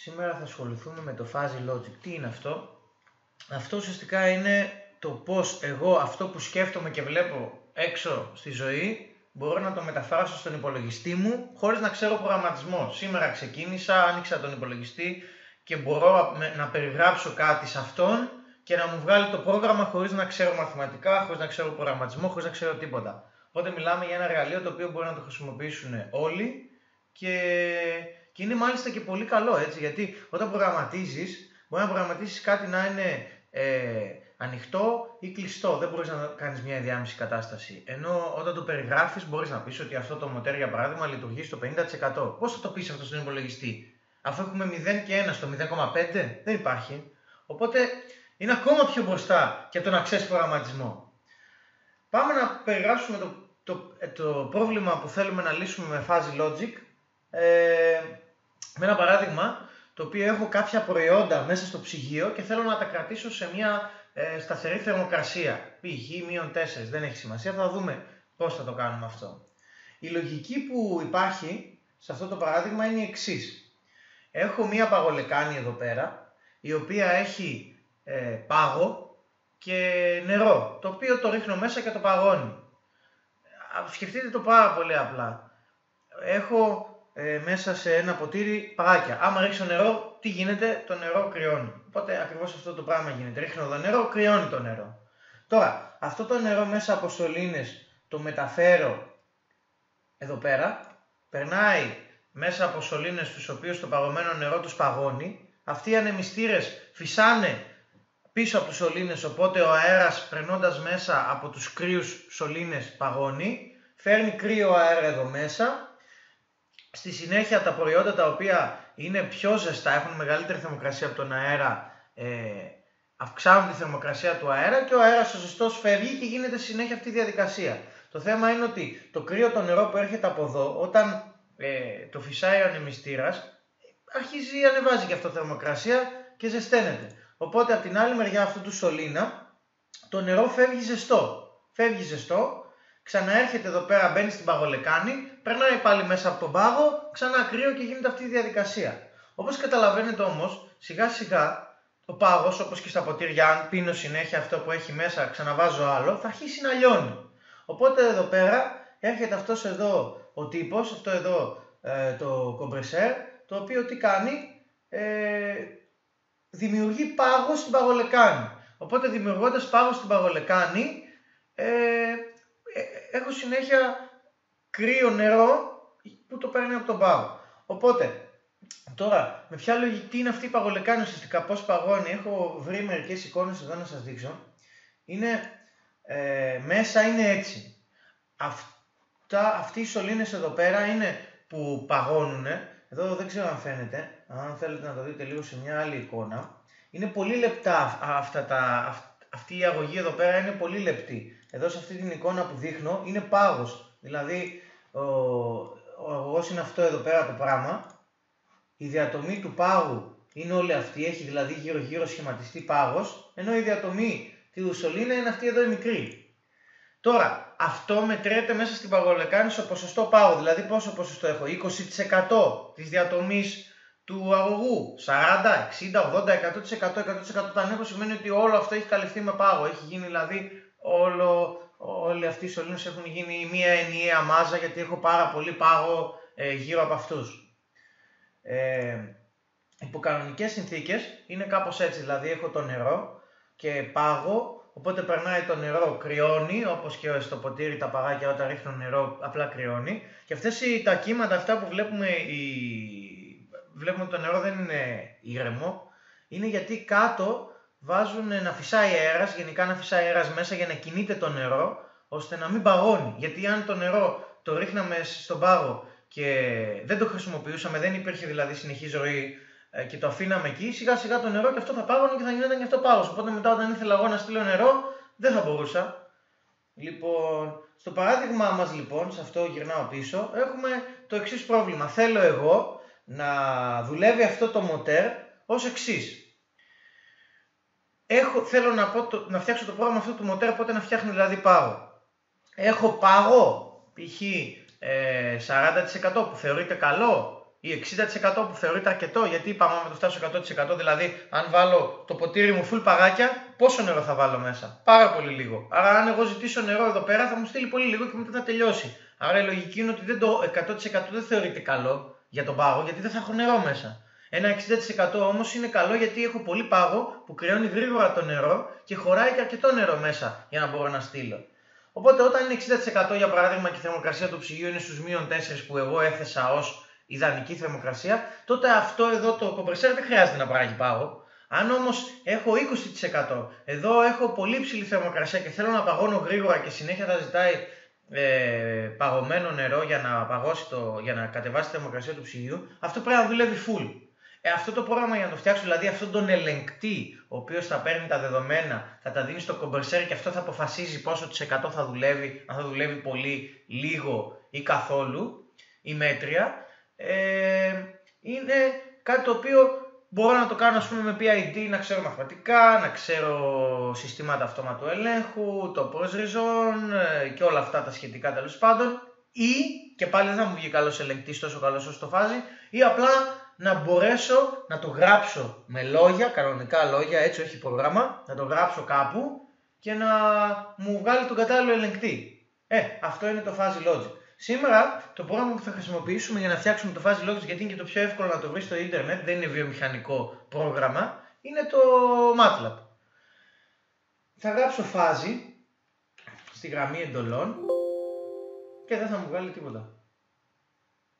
Σήμερα θα ασχοληθούμε με το fuzzy logic. Τι είναι αυτό; Αυτό ουσιαστικά είναι το πώς εγώ αυτό που σκέφτομαι και βλέπω έξω στη ζωή μπορώ να το μεταφράσω στον υπολογιστή μου χωρίς να ξέρω προγραμματισμό. Σήμερα ξεκίνησα, άνοιξα τον υπολογιστή και μπορώ να περιγράψω κάτι σε αυτόν και να μου βγάλει το πρόγραμμα χωρίς να ξέρω μαθηματικά, χωρίς να ξέρω προγραμματισμό, χωρίς να ξέρω τίποτα. Οπότε μιλάμε για ένα εργαλείο το οποίο μπορεί να το χρησιμοποιήσουν όλοι και και είναι μάλιστα και πολύ καλό έτσι, γιατί όταν προγραμματίζεις, μπορεί να προγραμματίσεις κάτι να είναι ε, ανοιχτό ή κλειστό. Δεν μπορείς να κάνεις μια ενδιάμεση κατάσταση. Ενώ όταν το περιγράφεις, μπορείς να πεις ότι αυτό το μοτέρ για παράδειγμα λειτουργεί στο 50%. Πώς θα το πεις αυτό στον υπολογιστή, αφού έχουμε 0 και 1 στο 0,5, δεν υπάρχει. Οπότε είναι ακόμα πιο μπροστά και το να ξέρεις προγραμματισμό. Πάμε να περιγράψουμε το, το, το πρόβλημα που θέλουμε να λύσουμε με fuzzy logic. Ε, με ένα παράδειγμα το οποίο έχω κάποια προϊόντα μέσα στο ψυγείο και θέλω να τα κρατήσω σε μια ε, σταθερή θερμοκρασία. Π.χ. μείον 4, δεν έχει σημασία, θα δούμε πώς θα το κάνουμε αυτό. Η λογική που υπάρχει σε αυτό το παράδειγμα είναι η εξής. Έχω μία παγολεκάνη εδώ πέρα, η οποία έχει ε, πάγο και νερό, το οποίο το ρίχνω μέσα και το παγώνει. Σκεφτείτε το πάρα πολύ απλά. Έχω ε, μέσα σε ένα ποτήρι παγάκια. Άμα ρίξω νερό, τι γίνεται, το νερό κρυώνει. Οπότε ακριβώς αυτό το πράγμα γίνεται. Ρίχνω εδώ νερό, κρυώνει το νερό. Τώρα, αυτό το νερό μέσα από σωλήνες το μεταφέρω εδώ πέρα, περνάει μέσα από σωλήνες τους οποίους το παγωμένο νερό τους παγώνει. Αυτοί οι ανεμιστήρες φυσάνε πίσω από τους σωλήνες, οπότε ο αέρας περνώντας μέσα από τους κρύους σωλήνες παγώνει, φέρνει κρύο αέρα εδώ μέσα Στη συνέχεια τα προϊόντα τα οποία είναι πιο ζεστά, έχουν μεγαλύτερη θερμοκρασία από τον αέρα, ε, αυξάνουν τη θερμοκρασία του αέρα και ο αέρας ο ζεστός φεύγει και γίνεται συνέχεια αυτή η διαδικασία. Το θέμα είναι ότι το κρύο το νερό που έρχεται από εδώ, όταν ε, το φυσάει ο ανεμιστήρας, αρχίζει ανεβάζει και αυτό θερμοκρασία και ζεσταίνεται. Οπότε από την άλλη μεριά αυτού του σωλήνα, το νερό φεύγει ζεστό. Φεύγει ζεστό ξαναέρχεται εδώ πέρα, μπαίνει στην παγολεκάνη, περνάει πάλι μέσα από τον πάγο, ξανά κρύο και γίνεται αυτή η διαδικασία. Όπως καταλαβαίνετε όμως, σιγά σιγά ο πάγος, όπως και στα ποτήρια, αν πίνω συνέχεια αυτό που έχει μέσα, ξαναβάζω άλλο, θα αρχίσει να λιώνει. Οπότε εδώ πέρα έρχεται αυτός εδώ ο τύπος, αυτό εδώ ε, το κομπρεσέρ, το οποίο τι κάνει, ε, δημιουργεί πάγο στην παγολεκάνη. Οπότε δημιουργώντας πάγο στην παγολεκάνη, ε, έχω συνέχεια κρύο νερό που το παίρνει από τον πάγο. Οπότε, τώρα, με ποια λογική, τι είναι αυτή η παγολεκάνη ουσιαστικά, πώς παγώνει, έχω βρει μερικές εικόνες εδώ να σας δείξω. Είναι, ε, μέσα είναι έτσι. Αυτά, αυτοί οι σωλήνες εδώ πέρα είναι που παγώνουν, εδώ δεν ξέρω αν φαίνεται, αν θέλετε να το δείτε λίγο σε μια άλλη εικόνα. Είναι πολύ λεπτά αυτά τα, αυτή η αγωγή εδώ πέρα είναι πολύ λεπτή. Εδώ σε αυτή την εικόνα που δείχνω είναι πάγος. Δηλαδή ο, ο αγωγός είναι αυτό εδώ πέρα το πράγμα. Η διατομή του πάγου είναι όλη αυτή, έχει δηλαδή γύρω γύρω σχηματιστεί πάγος, ενώ η διατομή του σωλήνα είναι αυτή εδώ η μικρή. Τώρα, αυτό μετρέται μέσα στην παγολεκάνη στο ποσοστό πάγου, δηλαδή πόσο ποσοστό έχω, 20% της διατομής του αγωγού. 40, 60, 80, 100%, 100% το ανέβω σημαίνει ότι όλο αυτό έχει καλυφθεί με πάγο. Έχει γίνει δηλαδή όλο, όλοι αυτοί οι σωλήνες έχουν γίνει μία ενιαία μάζα γιατί έχω πάρα πολύ πάγο ε, γύρω από αυτούς. Ε, υπό κανονικές συνθήκες είναι κάπως έτσι, δηλαδή έχω το νερό και πάγο, οπότε περνάει το νερό, κρυώνει, όπως και στο ποτήρι τα παγάκια όταν ρίχνουν νερό απλά κρυώνει και αυτές οι, τα κύματα αυτά που βλέπουμε οι, βλέπουμε ότι το νερό δεν είναι ήρεμο, είναι γιατί κάτω βάζουν να φυσάει αέρας, γενικά να φυσάει αέρας μέσα για να κινείται το νερό, ώστε να μην παγώνει. Γιατί αν το νερό το ρίχναμε στον πάγο και δεν το χρησιμοποιούσαμε, δεν υπήρχε δηλαδή συνεχή ζωή ε, και το αφήναμε εκεί, σιγά σιγά το νερό και αυτό θα πάγωνε και θα γινόταν και αυτό πάγος. Οπότε μετά όταν ήθελα εγώ να στείλω νερό, δεν θα μπορούσα. Λοιπόν, στο παράδειγμά μας λοιπόν, σε αυτό γυρνάω πίσω, έχουμε το εξής πρόβλημα. Θέλω εγώ να δουλεύει αυτό το μοτέρ ως εξής. Έχω, θέλω να, πω το, να φτιάξω το πρόγραμμα αυτό του μοτέρ, πότε να φτιάχνει δηλαδή πάγο. Έχω πάγο, π.χ. Ε, 40% που θεωρείται καλό ή 60% που θεωρείται αρκετό, γιατί είπαμε άμα το φτάσω 100% δηλαδή αν βάλω το ποτήρι μου full παγάκια, πόσο νερό θα βάλω μέσα; Πάρα πολύ λίγο. Άρα αν εγώ ζητήσω νερό εδώ πέρα θα μου στείλει πολύ λίγο και μετά θα τελειώσει. Άρα η λογική είναι ότι δεν το 100% δεν θεωρείται καλό για τον πάγο γιατί δεν θα έχω νερό μέσα. Ένα 60% όμως είναι καλό γιατί έχω πολύ πάγο που κρυώνει γρήγορα το νερό και χωράει και αρκετό νερό μέσα για να μπορώ να στείλω. Οπότε όταν είναι 60% για παράδειγμα και η θερμοκρασία του ψυγείου είναι στους μείον 4 που εγώ έθεσα ως ιδανική θερμοκρασία, τότε αυτό εδώ το κομπρεσέρ δεν χρειάζεται να παράγει πάγο. Αν όμως έχω 20%, εδώ έχω πολύ ψηλή θερμοκρασία και θέλω να παγώνω γρήγορα και συνέχεια θα ζητάει ε, παγωμένο νερό για να, παγώσει το, για να κατεβάσει τη θερμοκρασία του ψυγείου, αυτό πρέπει να δουλεύει full. Ε, αυτό το πρόγραμμα για να το φτιάξω, δηλαδή αυτόν τον ελεγκτή, ο οποίος θα παίρνει τα δεδομένα, θα τα δίνει στο κομπερσέρ και αυτό θα αποφασίζει πόσο της εκατό θα δουλεύει, αν θα δουλεύει πολύ, λίγο ή καθόλου, η μέτρια, ε, είναι κάτι το οποίο μπορώ να το κάνω ας πούμε με PID, να ξέρω μαθηματικά, να ξέρω συστήματα αυτόματου ελέγχου, το προσριζόν ε, και όλα αυτά τα σχετικά τέλος πάντων ή και πάλι δεν θα μου βγει καλός ελεγκτής τόσο καλός όσο το φάζει ή απλά να μπορέσω να το γράψω με λόγια, κανονικά λόγια, έτσι όχι πρόγραμμα, να το γράψω κάπου και να μου βγάλει τον κατάλληλο ελεγκτή. Ε, αυτό είναι το fuzzy logic. Σήμερα το πρόγραμμα που θα χρησιμοποιήσουμε για να φτιάξουμε το fuzzy logic, γιατί είναι και το πιο εύκολο να το βρεις στο ίντερνετ, δεν είναι βιομηχανικό πρόγραμμα, είναι το MATLAB. Θα γράψω fuzzy στη γραμμή εντολών και δεν θα μου βγάλει τίποτα.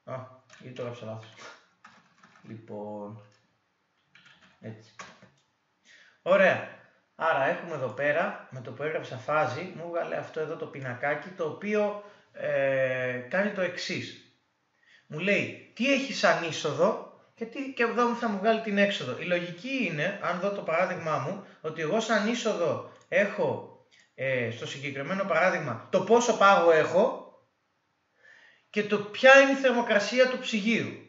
Α, γιατί το γράψα λάθος. Λοιπόν, έτσι. Ωραία. Άρα έχουμε εδώ πέρα, με το που έγραψα φάζη, μου έβγαλε αυτό εδώ το πινακάκι, το οποίο ε, κάνει το εξής. Μου λέει τι έχει σαν είσοδο και, τι, και εδώ θα μου βγάλει την έξοδο. Η λογική είναι, αν δω το παράδειγμά μου, ότι εγώ σαν είσοδο έχω ε, στο συγκεκριμένο παράδειγμα το πόσο πάγο έχω και το ποια είναι η θερμοκρασία του ψυγείου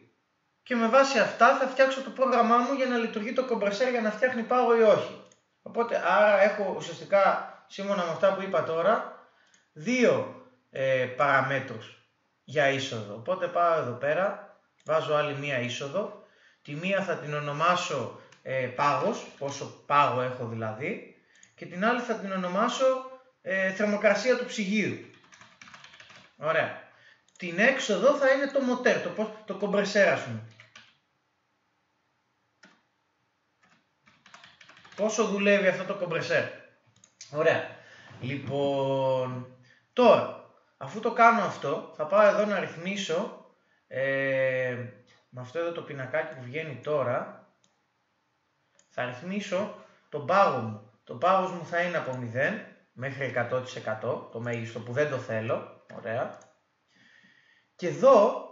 και με βάση αυτά θα φτιάξω το πρόγραμμά μου για να λειτουργεί το κομπρεσέρ για να φτιάχνει πάγο ή όχι. Οπότε άρα έχω ουσιαστικά σύμφωνα με αυτά που είπα τώρα δύο ε, παραμέτρους για είσοδο. Οπότε πάω εδώ πέρα, βάζω άλλη μία είσοδο. Τη μία θα την ονομάσω ε, πάγος, πόσο πάγο έχω δηλαδή. Και την άλλη θα την ονομάσω ε, θερμοκρασία του ψυγείου. Ωραία. Την έξοδο θα είναι το μοτέρ, το, το κομπρεσέρ ας πούμε. Πόσο δουλεύει αυτό το κομπρεσέρ; Ωραία. Λοιπόν, τώρα, αφού το κάνω αυτό, θα πάω εδώ να ρυθμίσω ε, με αυτό εδώ το πινακάκι που βγαίνει τώρα, θα ρυθμίσω τον πάγο μου. Το πάγος μου θα είναι από 0 μέχρι 100% το μέγιστο που δεν το θέλω. Ωραία. Και εδώ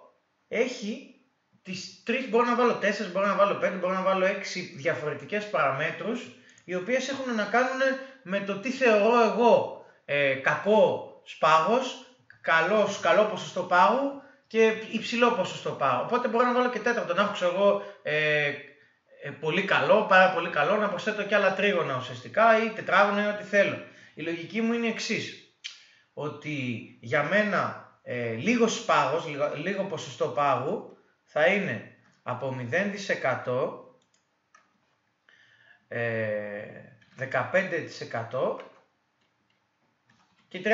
έχει τις τρεις, μπορώ να βάλω 4, μπορώ να βάλω 5, μπορώ να βάλω 6 διαφορετικές παραμέτρους οι οποίες έχουν να κάνουν με το τι θεωρώ εγώ ε, κακό σπάγος, καλός, καλό ποσοστό πάγου και υψηλό ποσοστό πάγου. Οπότε μπορώ να βάλω και τέταρτο, να έχω εγώ ε, ε, πολύ καλό, πάρα πολύ καλό, να προσθέτω και άλλα τρίγωνα ουσιαστικά ή τετράγωνα ή ό,τι θέλω. Η λογική μου είναι εξής. Ότι για μένα ε, λίγος πάγος, λίγο, λίγο ποσοστό πάγου θα είναι από 0% 15% και 30%.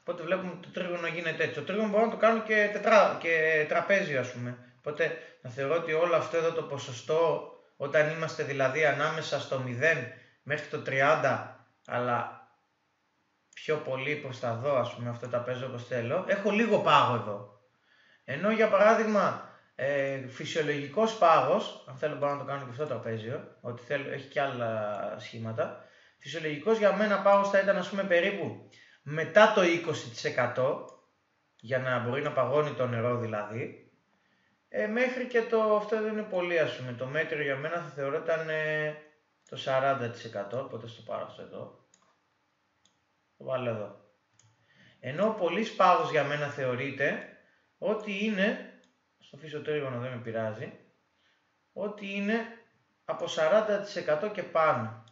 Οπότε βλέπουμε ότι το τρίγωνο γίνεται έτσι. Το τρίγωνο μπορώ να το κάνω και, τετρά, και τραπέζιο ας πούμε. Οπότε να θεωρώ ότι όλο αυτό εδώ το ποσοστό όταν είμαστε δηλαδή ανάμεσα στο 0 μέχρι το 30 αλλά πιο πολύ προς τα δω ας πούμε αυτό τα παίζω όπως θέλω έχω λίγο πάγο εδώ. Ενώ για παράδειγμα ε, φυσιολογικός πάγος, αν θέλω μπορώ να το κάνω και αυτό το τραπέζιο, ότι θέλω, έχει και άλλα σχήματα. Φυσιολογικός για μένα πάγος θα ήταν ας πούμε περίπου μετά το 20% για να μπορεί να παγώνει το νερό δηλαδή. Ε, μέχρι και το, αυτό δεν είναι πολύ ας πούμε, το μέτριο για μένα θα θεωρώ ήταν ε, το 40% οπότε στο πάρω αυτό εδώ. Το βάλω εδώ. Ενώ πολύς πάγος για μένα θεωρείται ότι είναι στο αφήσω τρίγωνο δεν με πειράζει, ότι είναι από 40% και πάνω.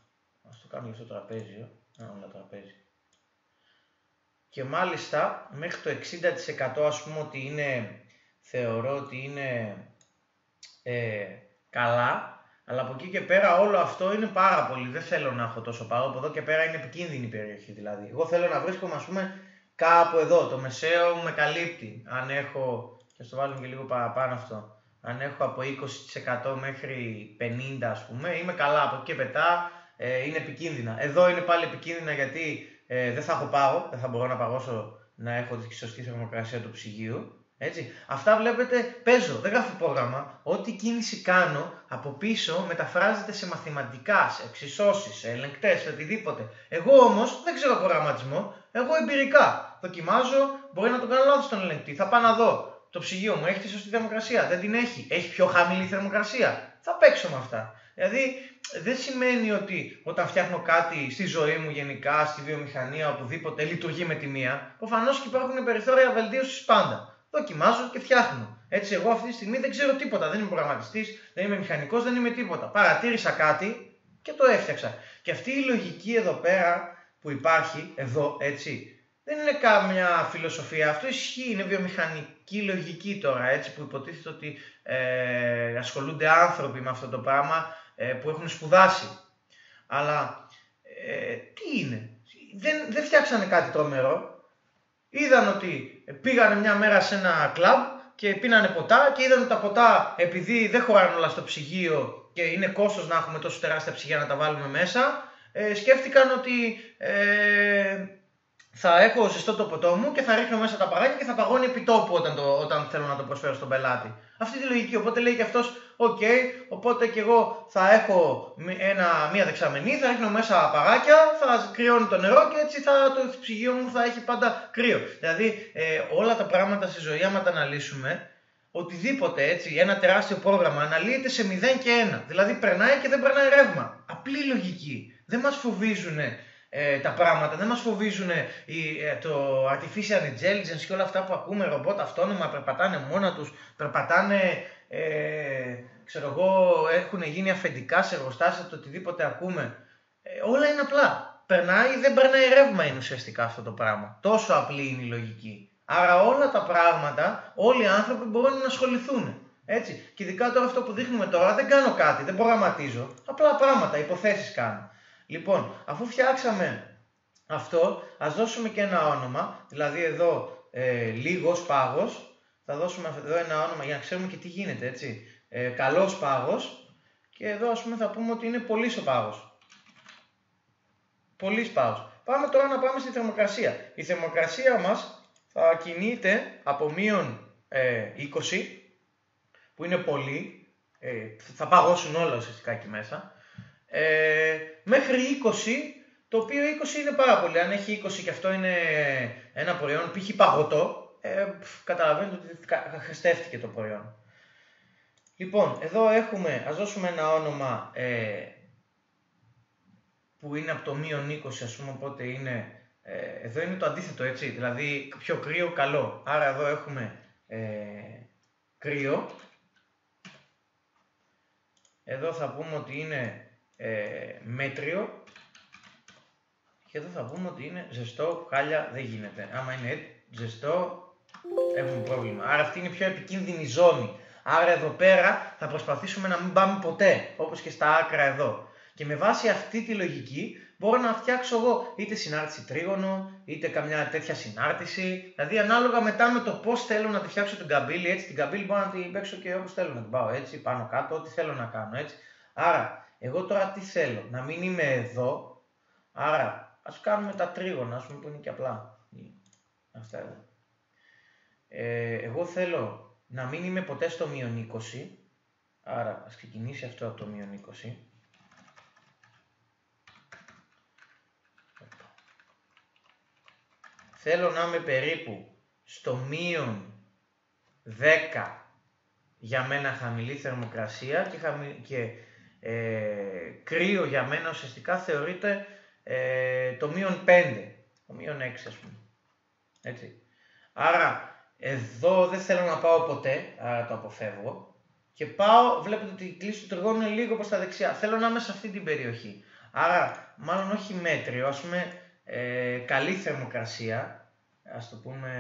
Ας το κάνω στο τραπέζιο, ένα τραπέζι. Και μάλιστα μέχρι το 60% ας πούμε ότι είναι θεωρώ ότι είναι ε, καλά, αλλά από εκεί και πέρα όλο αυτό είναι πάρα πολύ. Δεν θέλω να έχω τόσο πάγο. Από εδώ και πέρα είναι επικίνδυνη η περιοχή δηλαδή. Εγώ θέλω να βρίσκομαι, ας πούμε, κάπου εδώ. Το μεσαίο με καλύπτει. Αν έχω. Και το βάλουμε και λίγο παραπάνω αυτό. Αν έχω από 20% μέχρι 50% ας πούμε, είμαι καλά. Από εκεί και πετά ε, είναι επικίνδυνα. Εδώ είναι πάλι επικίνδυνα γιατί ε, δεν θα έχω πάγο, δεν θα μπορώ να παγώσω να έχω τη σωστή θερμοκρασία του ψυγείου. Έτσι. Αυτά βλέπετε, παίζω, δεν γράφω πρόγραμμα. Ό,τι κίνηση κάνω από πίσω μεταφράζεται σε μαθηματικάς, σε εξισώσεις, σε ελεγκτές, σε οτιδήποτε. Εγώ όμως δεν ξέρω προγραμματισμό, εγώ εμπειρικά. Δοκιμάζω, μπορεί να τον κάνω λάθος στον ελεγκτή. Θα πάω να δω. Το ψυγείο μου έχει τη σωστή θερμοκρασία, δεν την έχει. Έχει πιο χαμηλή θερμοκρασία. Θα παίξω με αυτά. Δηλαδή δεν σημαίνει ότι όταν φτιάχνω κάτι στη ζωή μου γενικά, στη βιομηχανία, οπουδήποτε λειτουργεί με τη μία. Προφανώς και υπάρχουν περιθώρια βελτίωσης πάντα δοκιμάζω και φτιάχνω. Έτσι, εγώ αυτή τη στιγμή δεν ξέρω τίποτα. Δεν είμαι προγραμματιστής, δεν είμαι μηχανικός, δεν είμαι τίποτα. Παρατήρησα κάτι και το έφτιαξα. Και αυτή η λογική εδώ πέρα που υπάρχει, εδώ έτσι, δεν είναι κάμια φιλοσοφία. Αυτό ισχύει, είναι βιομηχανική λογική τώρα, έτσι, που υποτίθεται ότι ε, ασχολούνται άνθρωποι με αυτό το πράγμα ε, που έχουν σπουδάσει. Αλλά ε, τι είναι, δεν, δεν φτιάξανε κάτι τρομερό, είδαν ότι πήγανε μια μέρα σε ένα κλαμπ και πίνανε ποτά και είδαν ότι τα ποτά επειδή δεν χωράνε όλα στο ψυγείο και είναι κόστος να έχουμε τόσο τεράστια ψυγεία να τα βάλουμε μέσα, ε, σκέφτηκαν ότι ε, θα έχω ζεστό το ποτό μου και θα ρίχνω μέσα τα παγάκια και θα παγώνει επί τόπου όταν, το, όταν θέλω να το προσφέρω στον πελάτη. Αυτή τη λογική. Οπότε λέει και αυτός, οκ, οπότε και εγώ θα έχω ένα, μία δεξαμενή, θα ρίχνω μέσα παγάκια, θα κρυώνει το νερό και έτσι θα, το ψυγείο μου θα έχει πάντα κρύο. Δηλαδή ε, όλα τα πράγματα στη ζωή, άμα τα αναλύσουμε, οτιδήποτε έτσι, ένα τεράστιο πρόγραμμα αναλύεται σε 0 και 1. Δηλαδή περνάει και δεν περνάει ρεύμα. Απλή λογική. Δεν μας φοβίζουν ε, τα πράγματα, δεν μας φοβίζουν ε, το artificial intelligence και όλα αυτά που ακούμε, ρομπότ αυτόνομα, περπατάνε μόνα τους, περπατάνε, ε, ξέρω εγώ, έχουν γίνει αφεντικά σε εργοστάσια, το οτιδήποτε ακούμε. Ε, όλα είναι απλά. Περνάει ή δεν περνάει ρεύμα είναι ουσιαστικά αυτό το πράγμα. Τόσο απλή είναι η λογική. Άρα όλα τα πράγματα, όλοι οι άνθρωποι μπορούν να ασχοληθούν. Έτσι. Και ειδικά τώρα αυτό που δείχνουμε τώρα, δεν κάνω κάτι, δεν προγραμματίζω. Απλά πράγματα, υποθέσεις κάνω. Λοιπόν, αφού φτιάξαμε αυτό, ας δώσουμε και ένα όνομα, δηλαδή εδώ ε, λίγος πάγος, θα δώσουμε εδώ ένα όνομα για να ξέρουμε και τι γίνεται, έτσι. Ε, καλός πάγος και εδώ ας πούμε θα πούμε ότι είναι πολύς ο πάγος. Πολύς πάγος. Πάμε τώρα να πάμε στη θερμοκρασία. Η θερμοκρασία μας θα κινείται από μείον 20, ε, που είναι πολύ, ε, θα παγώσουν όλα ουσιαστικά εκεί μέσα, ε, μέχρι 20, το οποίο 20 είναι πάρα πολύ. Αν έχει 20 και αυτό είναι ένα προϊόν, π.χ. παγωτό, ε, καταλαβαίνετε ότι χρηστεύτηκε το προϊόν. Λοιπόν, εδώ έχουμε, ας δώσουμε ένα όνομα ε, που είναι από το μείον 20, ας πούμε, οπότε είναι, ε, εδώ είναι το αντίθετο, έτσι, δηλαδή πιο κρύο, καλό. Άρα εδώ έχουμε ε, κρύο. Εδώ θα πούμε ότι είναι ε, μέτριο και εδώ θα πούμε ότι είναι ζεστό, χάλια δεν γίνεται. Άμα είναι ζεστό έχουμε πρόβλημα. Άρα αυτή είναι η πιο επικίνδυνη ζώνη. Άρα εδώ πέρα θα προσπαθήσουμε να μην πάμε ποτέ, όπως και στα άκρα εδώ. Και με βάση αυτή τη λογική μπορώ να φτιάξω εγώ είτε συνάρτηση τρίγωνο, είτε καμιά τέτοια συνάρτηση. Δηλαδή ανάλογα μετά με το πώς θέλω να τη φτιάξω την καμπύλη, έτσι την καμπύλη μπορώ να την παίξω και όπως θέλω να την πάω έτσι, πάνω κάτω, ό,τι θέλω να κάνω έτσι. Άρα εγώ τώρα τι θέλω, να μην είμαι εδώ, άρα ας κάνουμε τα τρίγωνα, ας πούμε που είναι και απλά. Αυτά εδώ. Ε, εγώ θέλω να μην είμαι ποτέ στο μείον 20, άρα ας ξεκινήσει αυτό από το μείον 20. Θέλω να είμαι περίπου στο μείον 10 για μένα χαμηλή θερμοκρασία και, και ε, κρύο για μένα ουσιαστικά θεωρείται ε, το μείον 5, το μείον 6 ας πούμε. Έτσι. Άρα εδώ δεν θέλω να πάω ποτέ, άρα το αποφεύγω. Και πάω, βλέπετε ότι η κλίση του τριγώνου είναι λίγο προς τα δεξιά. Θέλω να είμαι σε αυτή την περιοχή. Άρα, μάλλον όχι μέτριο, ας πούμε, ε, καλή θερμοκρασία, ας το πούμε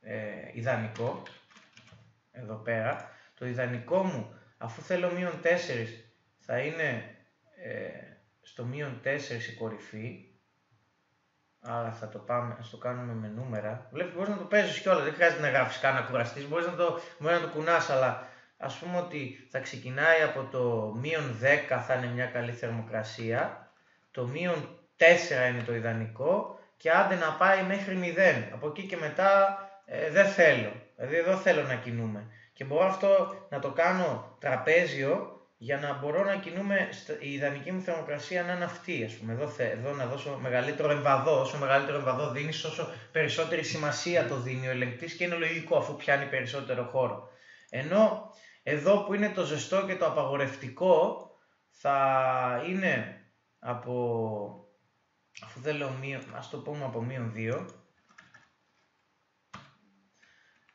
ε, ιδανικό. εδώ πέρα. Το ιδανικό μου, αφού θέλω μείον 4, θα είναι ε, στο μείον 4 η κορυφή. Άρα θα το, πάμε, ας το κάνουμε με νούμερα. Βλέπεις, μπορείς να το παίζεις κιόλας, δεν χρειάζεται να γράφεις καν να κουραστείς. Μπορείς να το, μπορεί να το κουνάς, αλλά ας πούμε ότι θα ξεκινάει από το μείον 10 θα είναι μια καλή θερμοκρασία. Το μείον 4 είναι το ιδανικό και άντε να πάει μέχρι 0. Από εκεί και μετά ε, δεν θέλω. Δηλαδή εδώ θέλω να κινούμε. Και μπορώ αυτό να το κάνω τραπέζιο για να μπορώ να κινούμε, η ιδανική μου θερμοκρασία να είναι αυτή, ας πούμε, εδώ, εδώ να δώσω μεγαλύτερο εμβαδό, όσο μεγαλύτερο εμβαδό δίνεις, όσο περισσότερη σημασία το δίνει ο ελεγκτής και είναι λογικό αφού πιάνει περισσότερο χώρο. Ενώ εδώ που είναι το ζεστό και το απαγορευτικό θα είναι από, αφού θέλω μείον, ας το πούμε από μείον 2,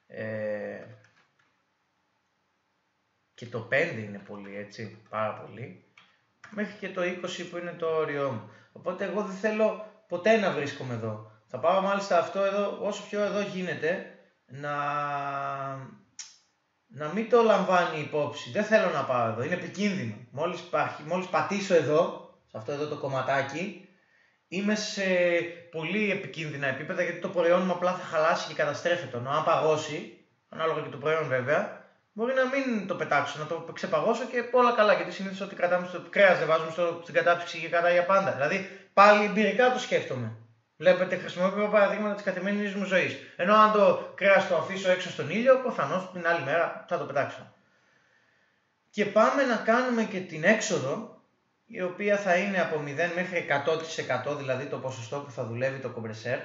ε, και το 5 είναι πολύ έτσι, πάρα πολύ, μέχρι και το 20 που είναι το όριό μου. Οπότε εγώ δεν θέλω ποτέ να βρίσκομαι εδώ. Θα πάω μάλιστα αυτό εδώ, όσο πιο εδώ γίνεται, να, να μην το λαμβάνει υπόψη. Δεν θέλω να πάω εδώ, είναι επικίνδυνο. Μόλις, υπάρχει, μόλις πατήσω εδώ, σε αυτό εδώ το κομματάκι, είμαι σε πολύ επικίνδυνα επίπεδα γιατί το προϊόν μου απλά θα χαλάσει και καταστρέφεται. Ενώ αν παγώσει, ανάλογα και το προϊόν βέβαια, μπορεί να μην το πετάξω, να το ξεπαγώσω και όλα καλά. Γιατί συνήθως ό,τι κρατάμε στο κρέας δεν βάζουμε στο, στην κατάψυξη και κατά για πάντα. Δηλαδή πάλι εμπειρικά το σκέφτομαι. Βλέπετε, χρησιμοποιώ παραδείγματα της καθημερινής μου ζωής. Ενώ αν το κρέας το αφήσω έξω στον ήλιο, προφανώς την άλλη μέρα θα το πετάξω. Και πάμε να κάνουμε και την έξοδο, η οποία θα είναι από 0 μέχρι 100%, δηλαδή το ποσοστό που θα δουλεύει το κομπρεσέρ.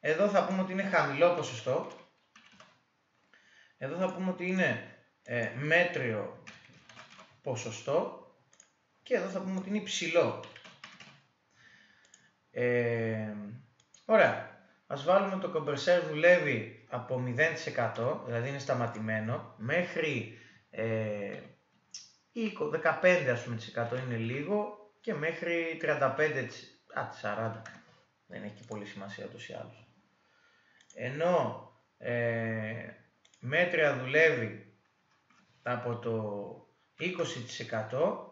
Εδώ θα πούμε ότι είναι χαμηλό ποσοστό, εδώ θα πούμε ότι είναι ε, μέτριο ποσοστό και εδώ θα πούμε ότι είναι υψηλό. Ε, ωραία. Ας βάλουμε το compressor δουλεύει από 0% δηλαδή είναι σταματημένο μέχρι ε, 15 ας πούμε, είναι λίγο και μέχρι 35% α, 40 δεν έχει πολύ σημασία ούτως ή άλλως. Ενώ ε, μέτρια δουλεύει από το 20%,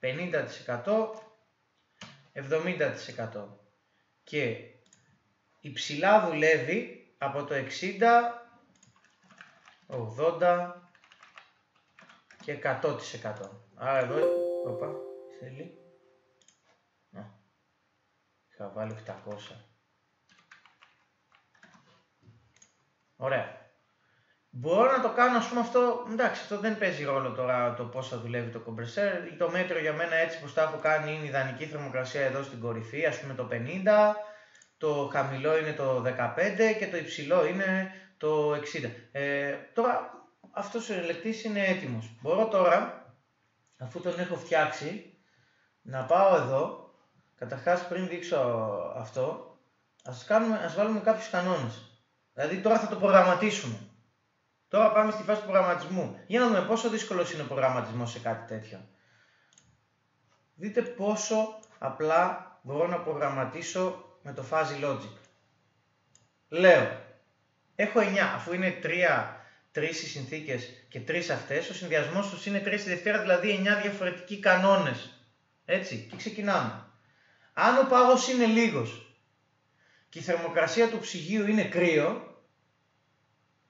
50%, 70% και υψηλά δουλεύει από το 60, 80 και 100%. Άρα εδώ, οπα, θέλει, να, είχα βάλει 800. Ωραία. Μπορώ να το κάνω, ας πούμε αυτό, εντάξει, αυτό δεν παίζει ρόλο τώρα το πώς θα δουλεύει το compressor. Το μέτρο για μένα έτσι που τα έχω κάνει είναι η ιδανική θερμοκρασία εδώ στην κορυφή, ας πούμε το 50, το χαμηλό είναι το 15 και το υψηλό είναι το 60. Ε, τώρα αυτός ο ελεκτής είναι έτοιμος. Μπορώ τώρα, αφού τον έχω φτιάξει, να πάω εδώ, καταρχάς πριν δείξω αυτό, ας, κάνουμε, ας βάλουμε κάποιους κανόνες. Δηλαδή τώρα θα το προγραμματίσουμε. Τώρα πάμε στη φάση του προγραμματισμού. Για να δούμε πόσο δύσκολος είναι ο προγραμματισμός σε κάτι τέτοιο. Δείτε πόσο απλά μπορώ να προγραμματίσω με το fuzzy logic. Λέω, έχω 9, αφού είναι 3, 3 οι συνθήκες και 3 αυτές, ο συνδυασμός τους είναι 3 στη Δευτέρα, δηλαδή 9 διαφορετικοί κανόνες. Έτσι, και ξεκινάμε. Αν ο πάγος είναι λίγος και η θερμοκρασία του ψυγείου είναι κρύο,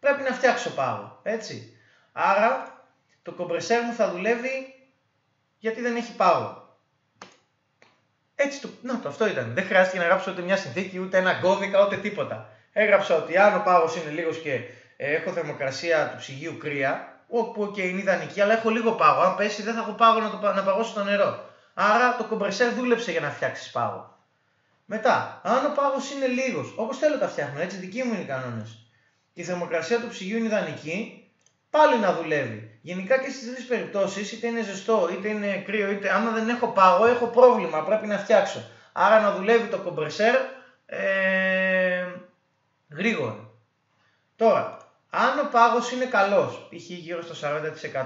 πρέπει να φτιάξω πάγο. Έτσι. Άρα το κομπρεσέρ μου θα δουλεύει γιατί δεν έχει πάγο. Έτσι το, να το, αυτό ήταν. Δεν χρειάστηκε να γράψω ούτε μια συνθήκη, ούτε ένα κώδικα, ούτε τίποτα. Έγραψα ότι αν ο πάγος είναι λίγος και ε, έχω θερμοκρασία του ψυγείου κρύα, όπου και είναι ιδανική, αλλά έχω λίγο πάγο. Αν πέσει, δεν θα έχω πάγο να, το, να παγώσω το νερό. Άρα το κομπρεσέρ δούλεψε για να φτιάξεις πάγο. Μετά, αν ο πάγος είναι λίγος, όπως θέλω τα φτιάχνω, έτσι δικοί μου είναι οι κανόνες η θερμοκρασία του ψυγείου είναι ιδανική, πάλι να δουλεύει. Γενικά και στις τρεις περιπτώσεις, είτε είναι ζεστό, είτε είναι κρύο, είτε άμα δεν έχω πάγο, έχω πρόβλημα, πρέπει να φτιάξω. Άρα να δουλεύει το κομπρεσέρ ε, γρήγορα. Τώρα, αν ο πάγος είναι καλός, π.χ. γύρω στο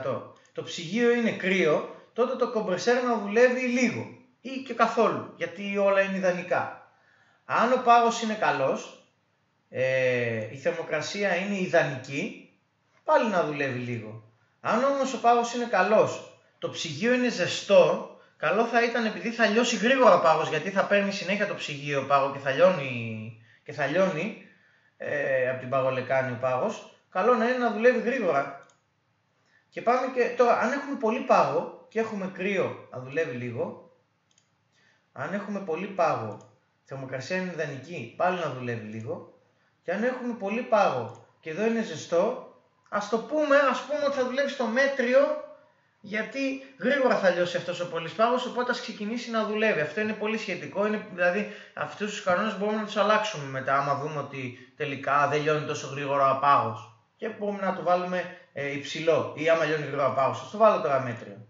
40%, το ψυγείο είναι κρύο, τότε το κομπρεσέρ να δουλεύει λίγο ή και καθόλου, γιατί όλα είναι ιδανικά. Αν ο πάγος είναι καλός, ε, η θερμοκρασία είναι ιδανική, πάλι να δουλεύει λίγο. Αν όμως ο πάγος είναι καλός, το ψυγείο είναι ζεστό, καλό θα ήταν επειδή θα λιώσει γρήγορα ο πάγος, γιατί θα παίρνει συνέχεια το ψυγείο πάγο και θα λιώνει, και θα λιώνει ε, από την παγολεκάνη ο πάγος, καλό να είναι να δουλεύει γρήγορα. Και πάμε και τώρα, αν έχουμε πολύ πάγο και έχουμε κρύο να δουλεύει λίγο, αν έχουμε πολύ πάγο, θερμοκρασία είναι ιδανική, πάλι να δουλεύει λίγο, και αν έχουμε πολύ πάγο και εδώ είναι ζεστό, ας το πούμε, ας πούμε ότι θα δουλεύει στο μέτριο γιατί γρήγορα θα λιώσει αυτός ο πολυσπάγο, οπότε ας ξεκινήσει να δουλεύει. Αυτό είναι πολύ σχετικό. Είναι, δηλαδή, αυτούς τους κανόνες μπορούμε να τους αλλάξουμε μετά, άμα δούμε ότι τελικά δεν λιώνει τόσο γρήγορα ο πάγος. Και μπορούμε να το βάλουμε ε, υψηλό, ή άμα λιώνει γρήγορα ο πάγος. Α το βάλω τώρα μέτριο.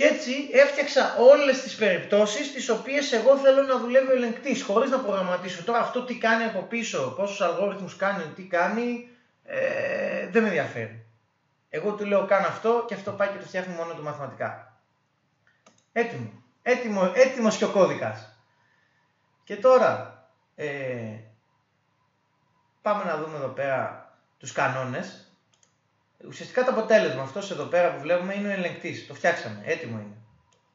Και έτσι έφτιαξα όλες τις περιπτώσεις τις οποίες εγώ θέλω να δουλεύει ο ελεγκτής, χωρίς να προγραμματίσω. Τώρα αυτό τι κάνει από πίσω, πόσους αλγόριθμους κάνει, τι κάνει, ε, δεν με ενδιαφέρει. Εγώ του λέω κάνω αυτό και αυτό πάει και το φτιάχνει μόνο του μαθηματικά. Έτοιμο. Έτοιμο, έτοιμος και ο κώδικας. Και τώρα ε, πάμε να δούμε εδώ πέρα τους κανόνες. Ουσιαστικά το αποτέλεσμα αυτός εδώ πέρα που βλέπουμε είναι ο ελεγκτής. Το φτιάξαμε. Έτοιμο είναι.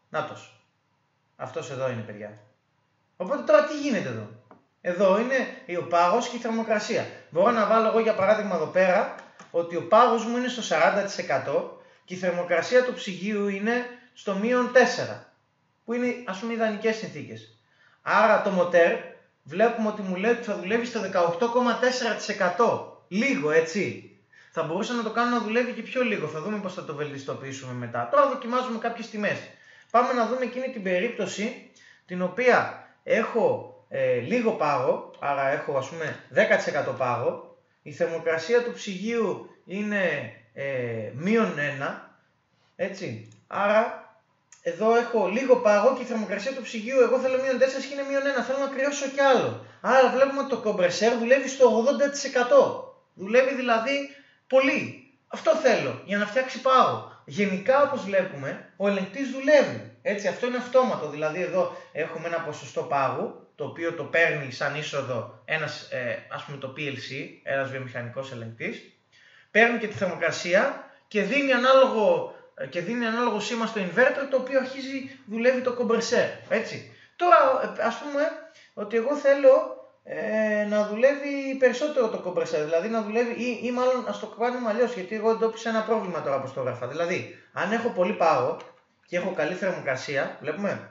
Νάτος. Αυτός εδώ είναι παιδιά. Οπότε τώρα τι γίνεται εδώ; Εδώ είναι ο πάγος και η θερμοκρασία. Μπορώ να βάλω εγώ για παράδειγμα εδώ πέρα ότι ο πάγος μου είναι στο 40% και η θερμοκρασία του ψυγείου είναι στο μείον 4, που είναι ας πούμε ιδανικές συνθήκες. Άρα το μοτέρ βλέπουμε ότι μου λέει ότι θα δουλεύει στο 18,4%. Λίγο έτσι. Θα μπορούσα να το κάνω να δουλεύει και πιο λίγο. Θα δούμε πώς θα το βελτιστοποιήσουμε μετά. Τώρα δοκιμάζουμε κάποιες τιμές. Πάμε να δούμε εκείνη την περίπτωση την οποία έχω ε, λίγο πάγο, άρα έχω ας πούμε 10% πάγο η θερμοκρασία του ψυγείου είναι ε, μείον 1, έτσι. Άρα εδώ έχω λίγο πάγο και η θερμοκρασία του ψυγείου εγώ θέλω μείον 4 και είναι μείον 1, θέλω να κρυώσω κι άλλο. Άρα βλέπουμε ότι το κομπρεσέρ δουλεύει στο 80%. Δουλεύει δηλαδή πολύ. Αυτό θέλω, για να φτιάξει πάγο. Γενικά όπως βλέπουμε, ο ελεγκτής δουλεύει. Έτσι, αυτό είναι αυτόματο. Δηλαδή εδώ έχουμε ένα ποσοστό πάγου το οποίο το παίρνει σαν είσοδο ένας, ε, ας πούμε το PLC, ένας βιομηχανικός ελεγκτής, παίρνει και τη θερμοκρασία και δίνει ανάλογο, ε, και δίνει ανάλογο σήμα στο inverter το οποίο αρχίζει δουλεύει το compressor, έτσι. Τώρα ε, ας πούμε ότι εγώ θέλω ε, να δουλεύει περισσότερο το compressor, δηλαδή να δουλεύει ή, ή μάλλον ας το κάνουμε αλλιώς γιατί εγώ εντόπισα ένα πρόβλημα τώρα που το γράφα. Δηλαδή, αν έχω πολύ πάγο και έχω καλή θερμοκρασία, βλέπουμε,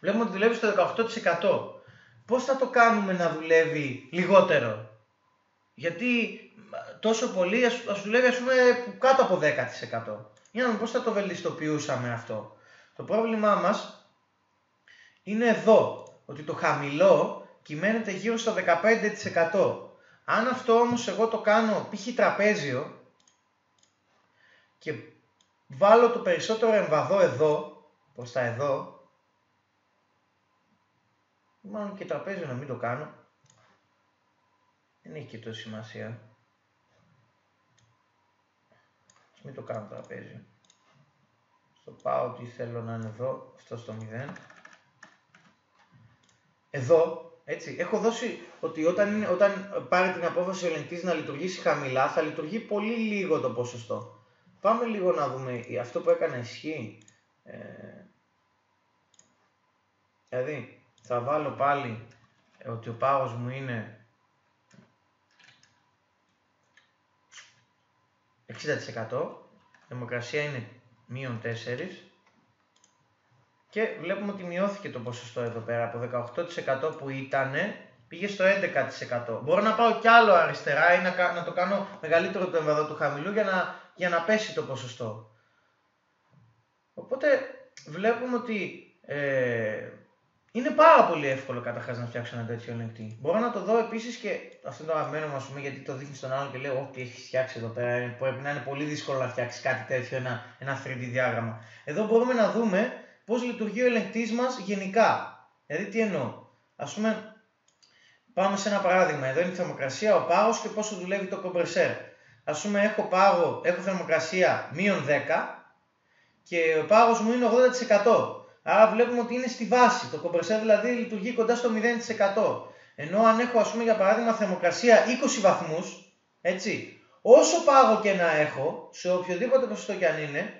Βλέπουμε ότι δουλεύει στο 18%. Πώς θα το κάνουμε να δουλεύει λιγότερο; Γιατί τόσο πολύ ας, ας δουλεύει ας πούμε κάτω από 10%. Για να δούμε πώς θα το βελτιστοποιούσαμε αυτό. Το πρόβλημά μας είναι εδώ. Ότι το χαμηλό κυμαίνεται γύρω στο 15%. Αν αυτό όμως εγώ το κάνω π.χ. τραπέζιο και βάλω το περισσότερο εμβαδό εδώ, προς τα εδώ, Μάλλον και τραπέζι να μην το κάνω. Δεν έχει και τόση σημασία. Ας μην το κάνω τραπέζι. Στο πάω τι θέλω να είναι εδώ, αυτό στο 0. Εδώ, έτσι, έχω δώσει ότι όταν, είναι, όταν πάρει την απόφαση ο ελεγκτής να λειτουργήσει χαμηλά, θα λειτουργεί πολύ λίγο το ποσοστό. Πάμε λίγο να δούμε αυτό που έκανε ισχύει. Ε, δηλαδή, θα βάλω πάλι ότι ο πάγος μου είναι 60%, δημοκρασία είναι μείον 4 και βλέπουμε ότι μειώθηκε το ποσοστό εδώ πέρα από 18% που ήταν πήγε στο 11%. Μπορώ να πάω κι άλλο αριστερά ή να, να το κάνω μεγαλύτερο το εμβαδό του χαμηλού για να, για να πέσει το ποσοστό. Οπότε βλέπουμε ότι ε, είναι πάρα πολύ εύκολο καταρχάς να φτιάξω ένα τέτοιο ελεγκτή. Μπορώ να το δω επίσης και αυτό το αγαπημένο μου, πούμε, γιατί το δείχνεις στον άλλον και λέω: Όχι, έχεις φτιάξει εδώ πέρα. Πρέπει να είναι πολύ δύσκολο να φτιάξεις κάτι τέτοιο, ένα, ένα 3D διάγραμμα. Εδώ μπορούμε να δούμε πώς λειτουργεί ο ελεγκτής μας γενικά. Δηλαδή, τι εννοώ. Α πούμε, πάμε σε ένα παράδειγμα. Εδώ είναι η θερμοκρασία, ο πάγος και πόσο δουλεύει το κομπρεσέρ. Α πούμε, έχω πάγο, έχω θερμοκρασία μείον 10 και ο πάγος μου είναι 80%. Άρα βλέπουμε ότι είναι στη βάση. Το κομπρεσέρ δηλαδή λειτουργεί κοντά στο 0%. Ενώ αν έχω ας πούμε για παράδειγμα θερμοκρασία 20 βαθμούς, έτσι, όσο πάγο και να έχω, σε οποιοδήποτε ποσοστό και αν είναι,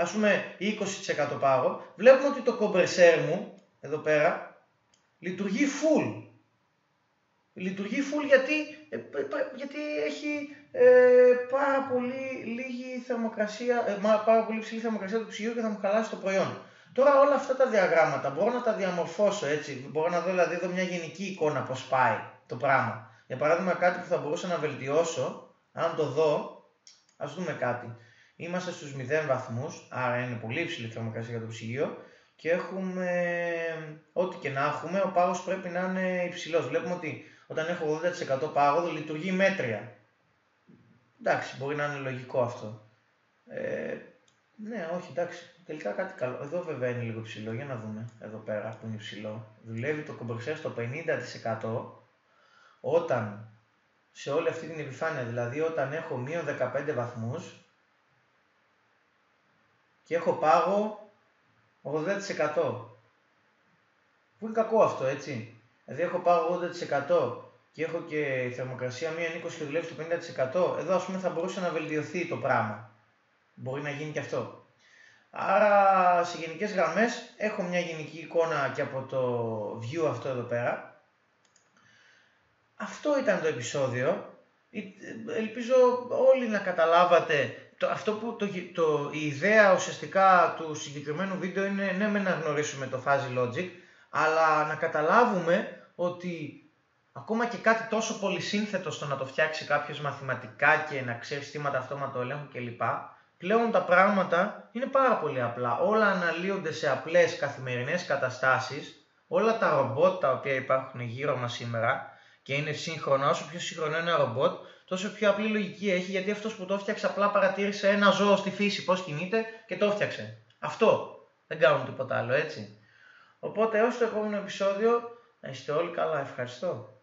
ας πούμε 20% πάγο, βλέπουμε ότι το κομπρεσέρ μου, εδώ πέρα, λειτουργεί full. Λειτουργεί full γιατί, ε, γιατί έχει ε, πάρα πολύ λίγη θερμοκρασία, ε, πάρα πολύ ψηλή θερμοκρασία του ψυγείου και θα μου χαλάσει το προϊόν. Τώρα όλα αυτά τα διαγράμματα μπορώ να τα διαμορφώσω έτσι. Μπορώ να δω δηλαδή εδώ μια γενική εικόνα πώς πάει το πράγμα. Για παράδειγμα κάτι που θα μπορούσα να βελτιώσω, αν το δω, ας δούμε κάτι. Είμαστε στους 0 βαθμούς, άρα είναι πολύ υψηλή θερμοκρασία για το ψυγείο και έχουμε ό,τι και να έχουμε, ο πάγος πρέπει να είναι υψηλός. Βλέπουμε ότι όταν έχω 80% πάγο λειτουργεί μέτρια. Εντάξει, μπορεί να είναι λογικό αυτό. Ε, ναι, όχι, εντάξει. Τελικά κάτι καλό. Εδώ βέβαια είναι λίγο ψηλό. Για να δούμε. Εδώ πέρα που είναι ψηλό. Δουλεύει το κομπρεξέρ στο 50% όταν σε όλη αυτή την επιφάνεια, δηλαδή όταν έχω μείον 15 βαθμούς και έχω πάγο 80%. Που είναι κακό αυτό, έτσι. Δηλαδή έχω πάγο 80% και έχω και θερμοκρασία μία 20 και δουλεύει στο 50%. Εδώ ας πούμε θα μπορούσε να βελτιωθεί το πράγμα. Μπορεί να γίνει και αυτό. Άρα σε γενικές γραμμές έχω μια γενική εικόνα και από το view αυτό εδώ πέρα. Αυτό ήταν το επεισόδιο. Ελπίζω όλοι να καταλάβατε το, αυτό που το, το, η ιδέα ουσιαστικά του συγκεκριμένου βίντεο είναι ναι με να γνωρίσουμε το fuzzy logic αλλά να καταλάβουμε ότι ακόμα και κάτι τόσο πολύ σύνθετο στο να το φτιάξει κάποιος μαθηματικά και να ξέρει στήματα αυτόματο ελέγχου κλπ πλέον τα πράγματα είναι πάρα πολύ απλά. Όλα αναλύονται σε απλές καθημερινές καταστάσεις, όλα τα ρομπότ τα οποία υπάρχουν γύρω μας σήμερα και είναι σύγχρονα, όσο πιο σύγχρονο είναι ένα ρομπότ, τόσο πιο απλή λογική έχει γιατί αυτός που το έφτιαξε απλά παρατήρησε ένα ζώο στη φύση πώς κινείται και το έφτιαξε. Αυτό. Δεν κάνουν τίποτα άλλο έτσι. Οπότε έως το επόμενο επεισόδιο να είστε όλοι καλά. Ευχαριστώ.